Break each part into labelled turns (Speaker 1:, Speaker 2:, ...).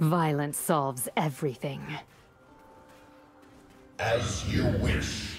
Speaker 1: Violence solves everything.
Speaker 2: As you wish.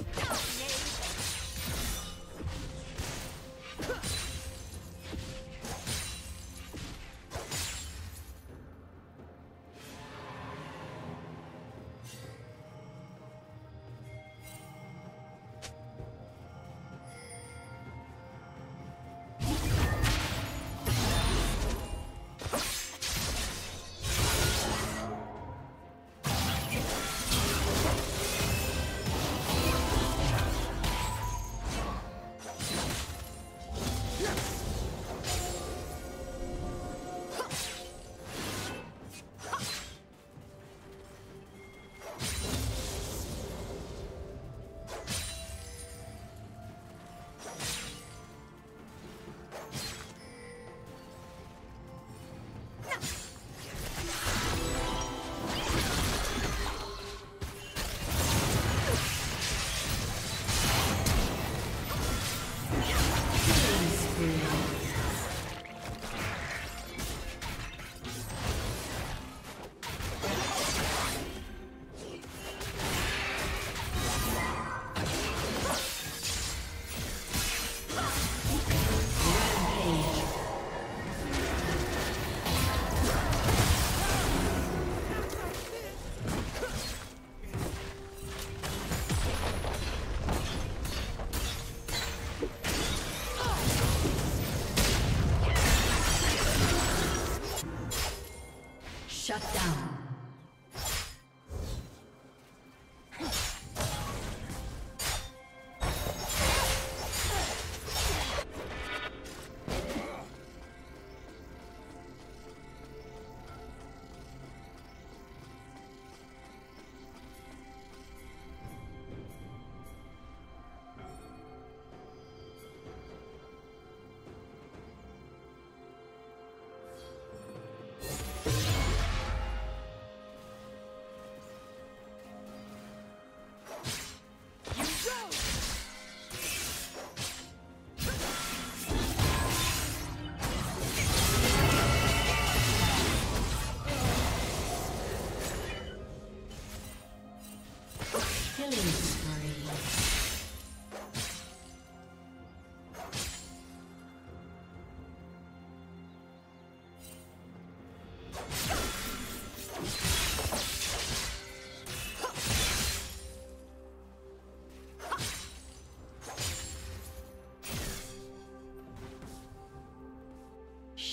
Speaker 2: Dominate.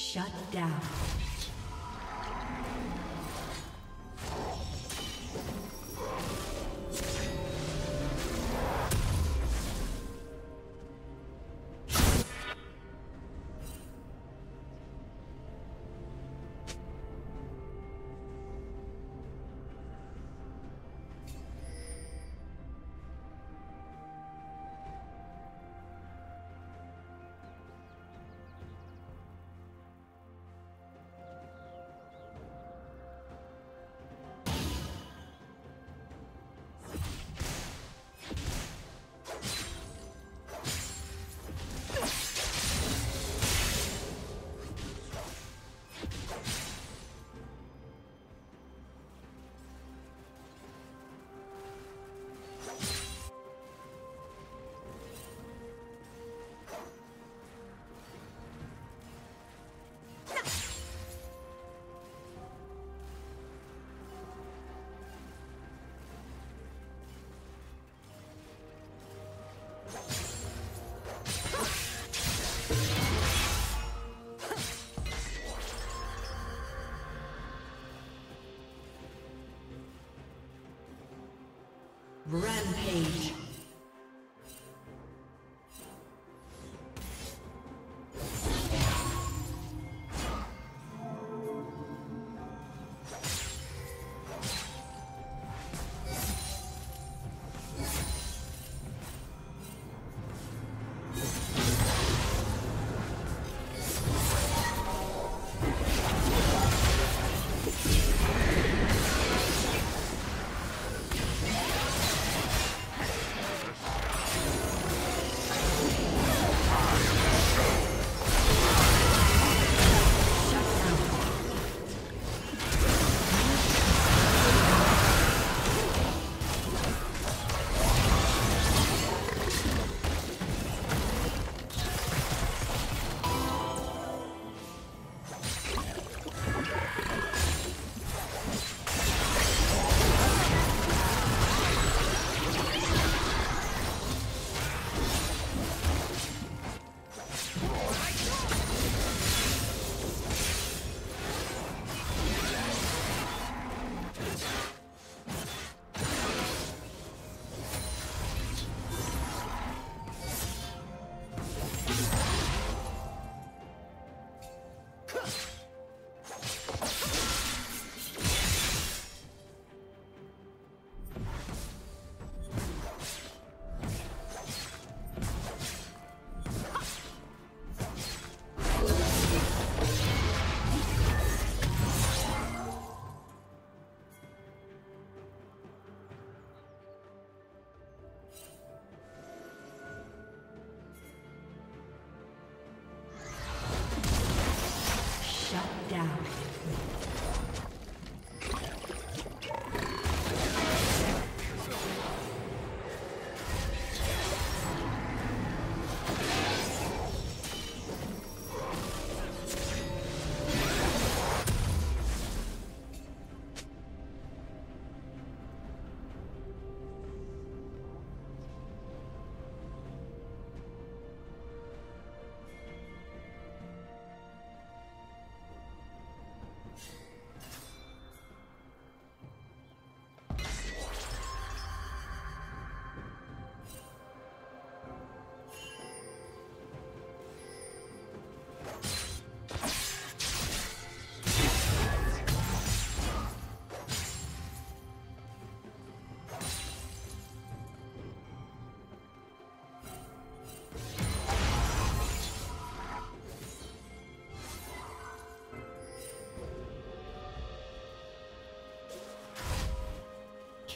Speaker 2: Shut down.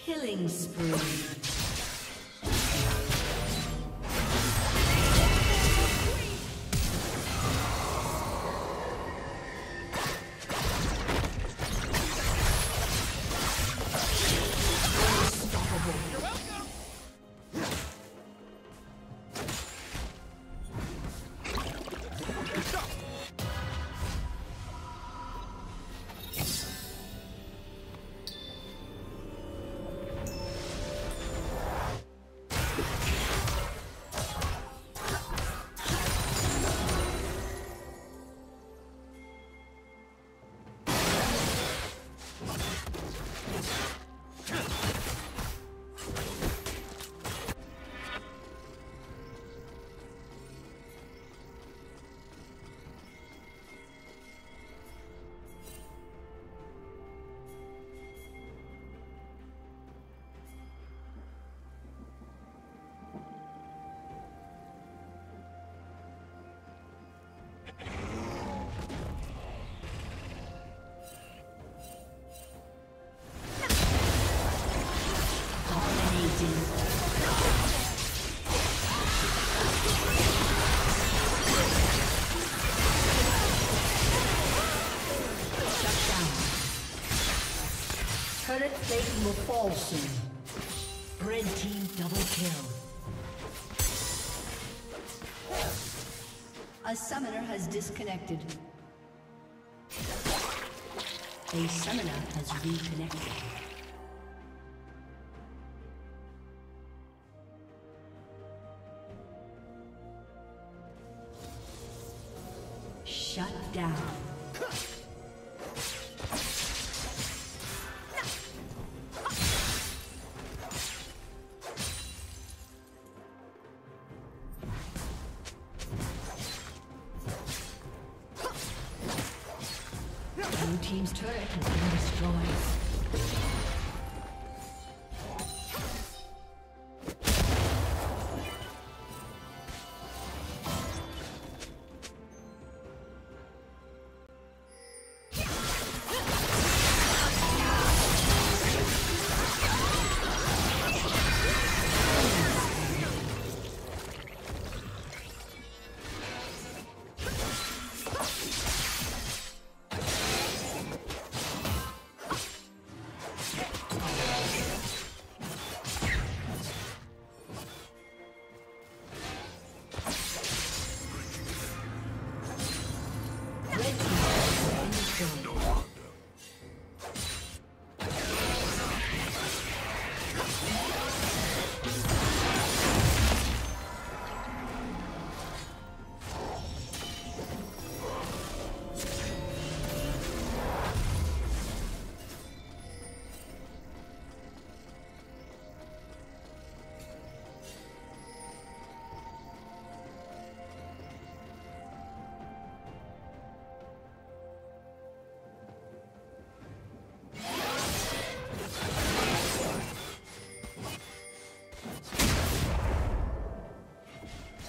Speaker 2: Killing spree. Satan will fall soon. Red team double kill. A summoner has disconnected. A summoner has reconnected. Shut down.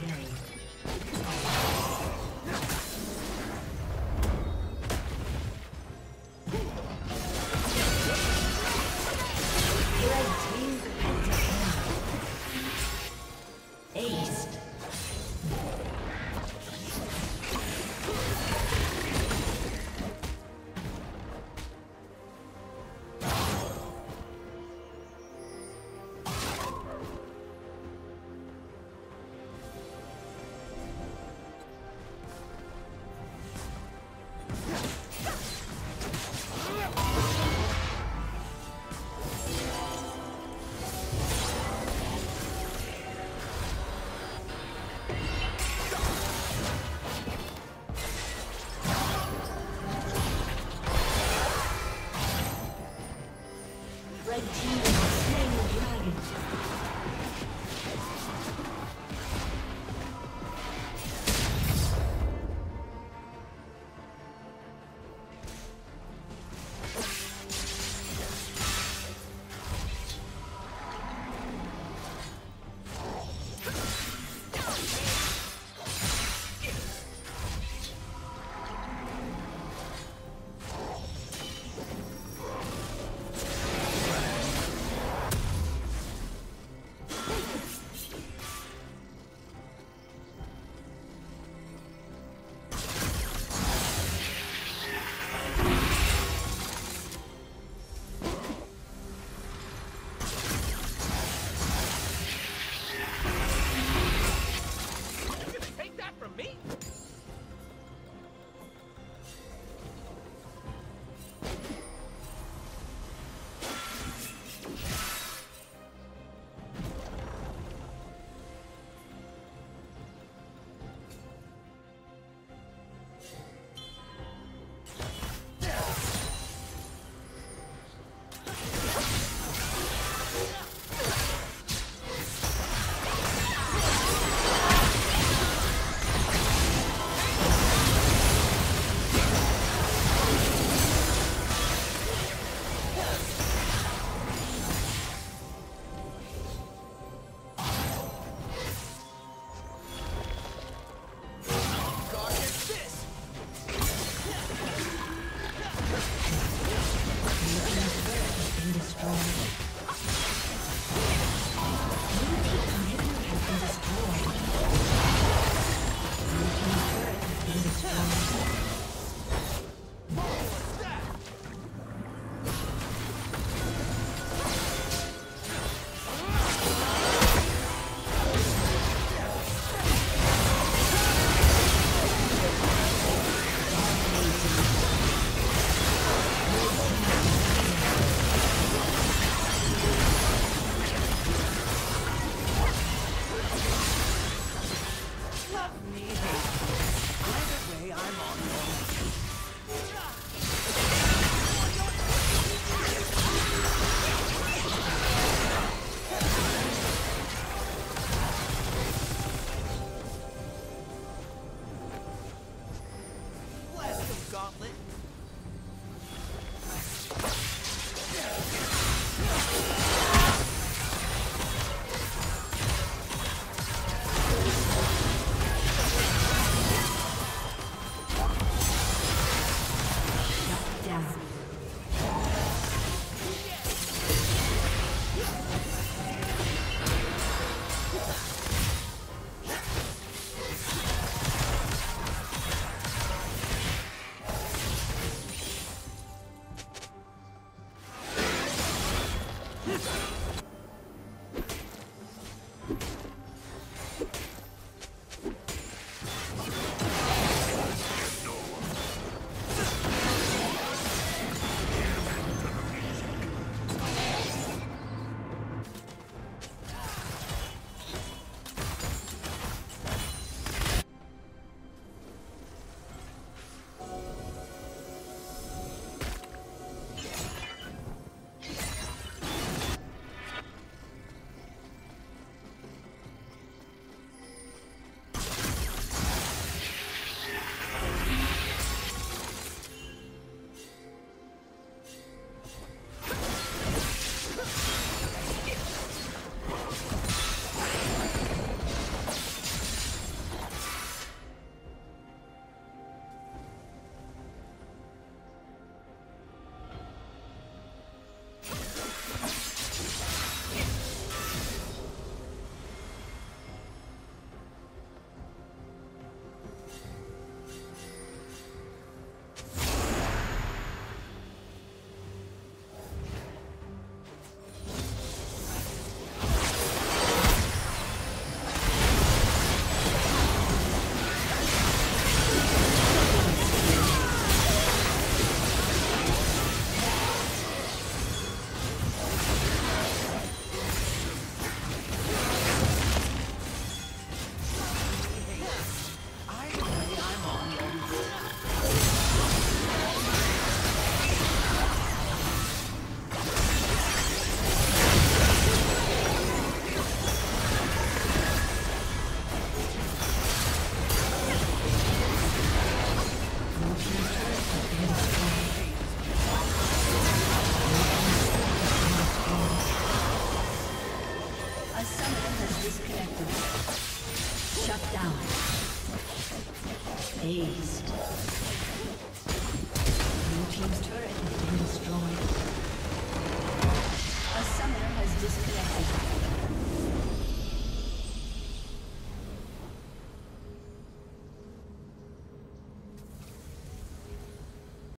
Speaker 2: Red